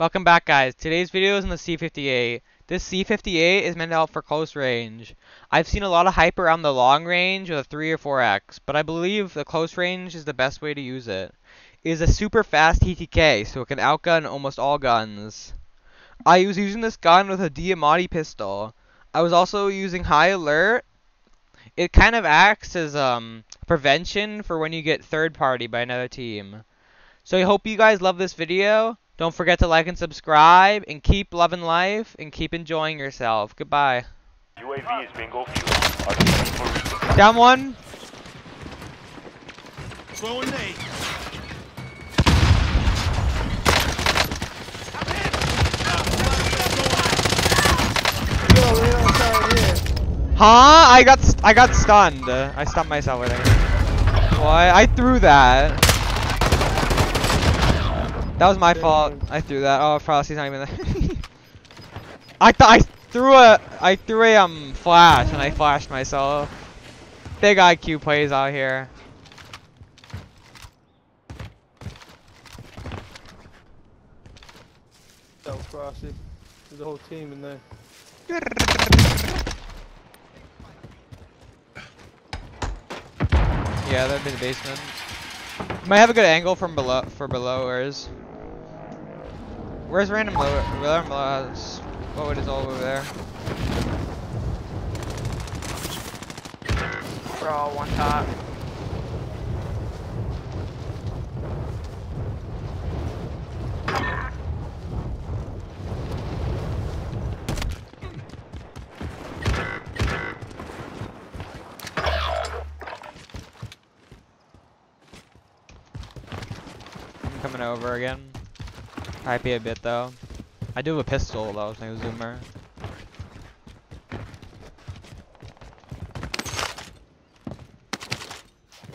Welcome back guys. Today's video is on the C58. This C58 is meant out for close range. I've seen a lot of hype around the long range with a 3 or 4x, but I believe the close range is the best way to use it. It is a super fast TTK, so it can outgun almost all guns. I was using this gun with a Diamatti pistol. I was also using High Alert. It kind of acts as um, prevention for when you get third party by another team. So I hope you guys love this video. Don't forget to like and subscribe, and keep loving life, and keep enjoying yourself. Goodbye. UAV is bingo fuel. Down one. Throwing nade. Huh? I got I got stunned. I stunned myself with it. What? I threw that. That was my fault. I threw that. Oh, Frosty's not even there. I thought I threw a I threw a um flash and I flashed myself. Big IQ plays out here. That was Frosty. There's a whole team in there. Yeah, that'd be the basement. Might have a good angle from below for below. Where's random low? Random low has what oh, is all over there? Bro, one top. I'm coming over again. Might be a bit though. I do have a pistol though, so a zoomer.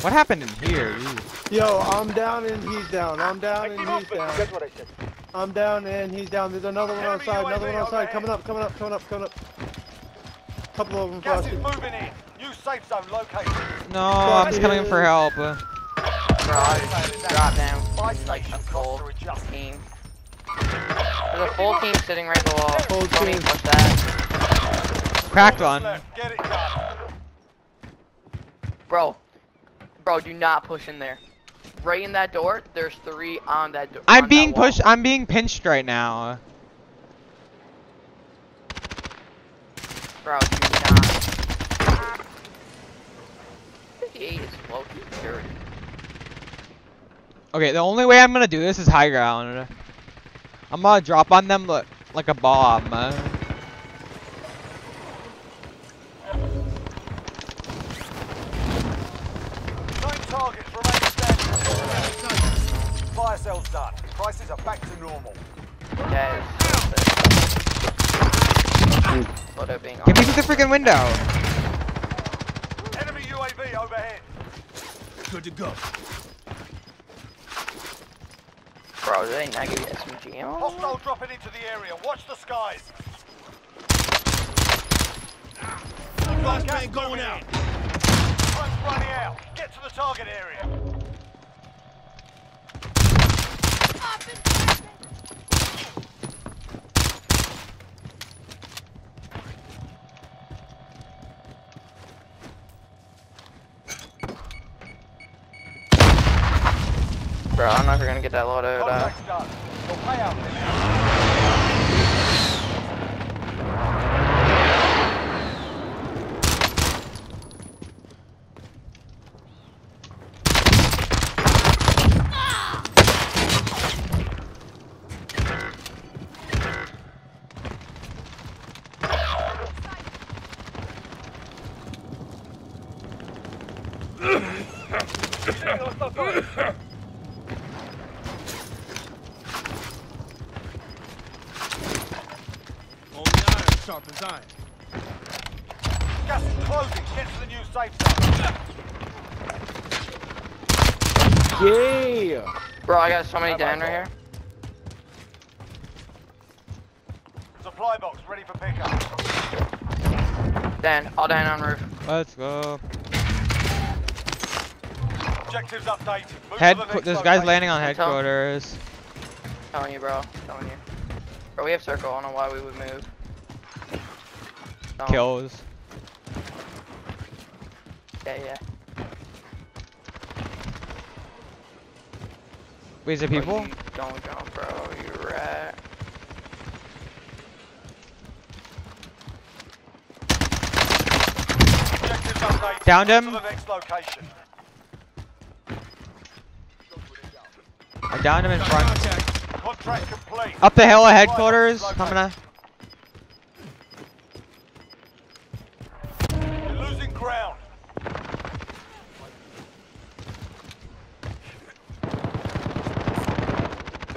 What happened in here? Jeez. Yo, I'm down and he's down. I'm down and he's down. what I said. I'm down and he's down. There's another one outside. Another one outside. overhead. Coming up. Coming up. Coming up. Coming up. Couple of them. Gas is moving in. New safe zone located. No, I'm just coming in for help. Bro, I down. Buy Like station a full cost to adjust. team. There's a full team sitting right below. Full Don't team. even push that. Cracked What's one. left? Get it done. Bro. Bro, do not push in there. Right in that door, there's three on that door. I'm being pushed. I'm being pinched right now. Bro, do not. 58 is low key dirty. Okay, the only way I'm gonna do this is high ground. I'm gonna drop on them li- like a bomb. Nine targets remain standing. Fire sales done. Prices are back to normal. Guys. Get me on. through the freaking window. Enemy UAV overhead. Good to go. Bro, do they not give you SMG ammo? Hostile dropping into the area. Watch the skies. Flashbang going out. Time's running out. Get to the target area. Bro, I'm not gonna get that loaded up. Contact's done. Your payout limit. Only iron sharpens iron. Gas is closing. Get to the new safe zone. Yeah. Bro, I got so many down right here. Supply box ready for pickup. Dan, all down on roof. Let's go. Objectives updated. Move Head. to the There's guys location. landing on Hotel. headquarters. Telling you, bro. Telling you. Bro, we have circle. I don't know why we would move. Don't. Kills. Yeah, yeah. Wait, is there Bro, people? Oh, you Don't jump, bro. You rat. Objectives updated. Downed him. The next location. I downed him in front. Contact. Contract complete. Up the hill at headquarters. Coming to. You're losing ground.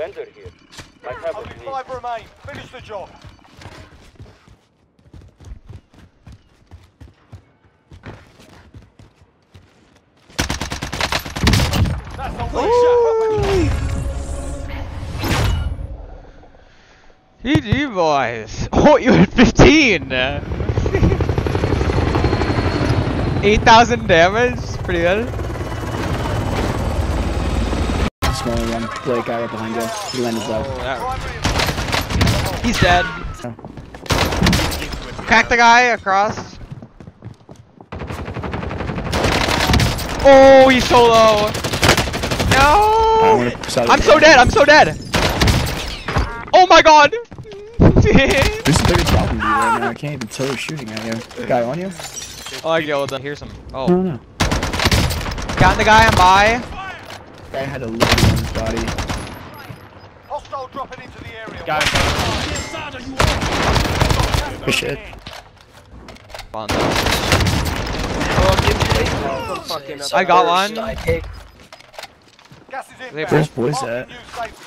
Vendor here. Might have Only what you five remain. Finish the job. That's a weak GG boys. Oh, you had 15. 8,000 damage. Pretty good. Smaller one. Blake guy right behind you. He landed low. Oh, He's dead. Crack the guy across. Oh, he's so low. No. I'm so dead. I'm so dead. Oh my god. Who's the bigger problem to you right now? I can't even tell who's shooting at you. Guy on you? oh, I killed him. Here's some. Oh. No, Oh, no. got the guy. I'm by. Guy had a load on his body. Hostile dropping into the area. Guy, Watch Inside, are you Good oh, shit. Fun. Oh, give me some fucking I got one. Gas is They- inbound. Where's boys Marking at? new safe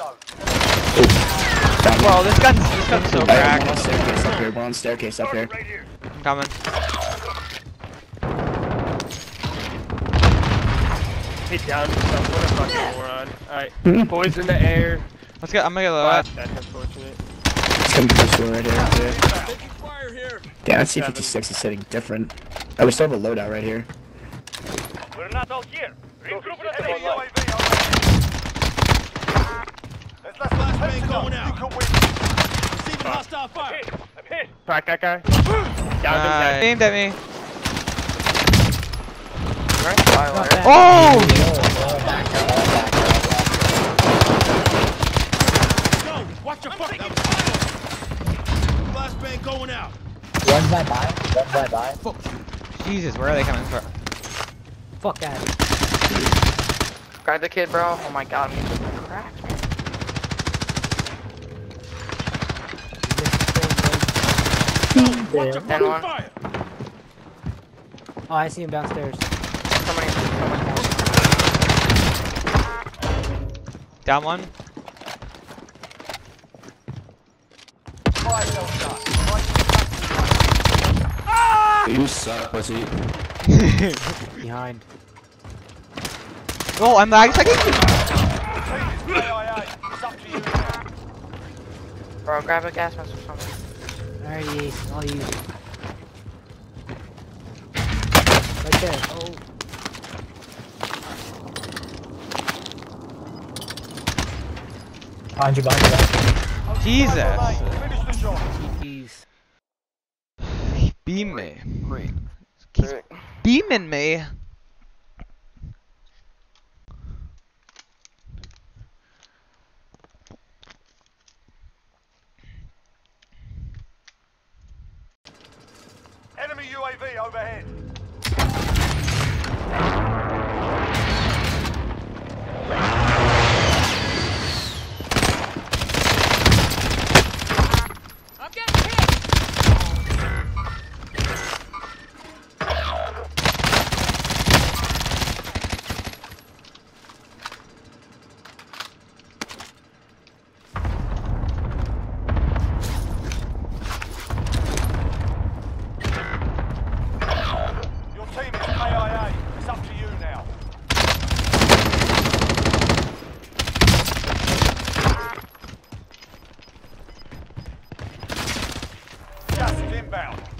Well, one. this gun's this gun's so Alright, we're on cracked. staircase up here. We're on staircase up here. I'm coming. Hit down. What a fucking moron. Alright. Hmm. Boys in the air. Let's get. I'm gonna get low. Fuck, that's unfortunate. It's coming right here. Too. Taking. Damn, that C56 is sitting different. Oh, we still have a loadout right here. We're not all here. Regroup at the Enemy front line. UAV overhead. There's less than Flashbang 10 to go. going out. You can win. Receiving hostile fire. Hit. I'm hit. Crack that guy. Down him. aimed at me. Twilight. Oh! Go. Watch your fucking. Flashbang going out. One's by buy, one's by buy. Jesus, where are they coming from? Fuck that. Grab the kid, bro. Oh my god, I'm getting cracked, man. Watch your fucking fire. Oh, I see him downstairs. Somebody, somebody. Down one. Fire sale done. Right You suck, pussy. Behind. Oh, I'm lagging. The team is KIA. It's up to you now. Bro, grab a gas mask or something. Alright, Ace, I'll use it. Right there. Oh. Behind you, behind you, behind Jesus. Finish the job. you. Jeez. Beam me. Great. He's beaming me. Enemy UAV overhead. Inbound.